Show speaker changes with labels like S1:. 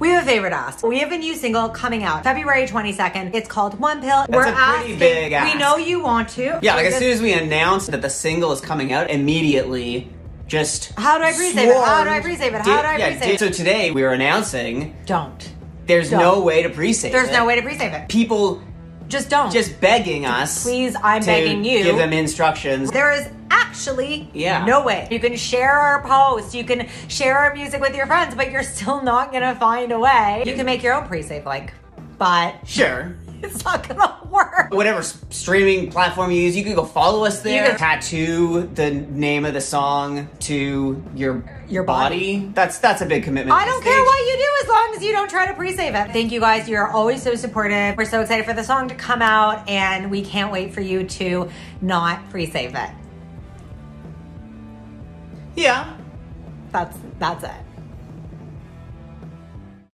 S1: We have a favorite ask. We have a new single coming out February 22nd. It's called One Pill.
S2: That's a pretty big ask.
S1: We know you want to.
S2: Yeah, like as soon as we announced that the single is coming out, immediately just
S1: How do I pre-save it? How do I pre-save it? How do I
S2: yeah,
S1: pre-save it?
S2: So today we are announcing
S1: Don't.
S2: there's
S1: Don't.
S2: no way to pre-save it.
S1: There's
S2: it.
S1: no way to pre-save it.
S2: People
S1: Just don't.
S2: just begging us.
S1: Please, I'm begging you.
S2: Give them instructions.
S1: There is actually
S2: Yeah.
S1: no way. You can share our posts, you can share our music with your friends, but you're still not gonna find a way. You can make your own pre-save link, but
S2: Sure.
S1: it's not gonna work.
S2: Whatever streaming platform you use, you can go follow us there.
S1: You can-
S2: tattoo the name of the song to your
S1: Your body.
S2: That's that's a big commitment.
S1: I don't care what you do as long as you don't try to pre-save it. Thank you guys. You're always so supportive. We're so excited for the song to come out and we can't wait for you to not pre-save it.
S2: Yeah.
S1: That's that's it.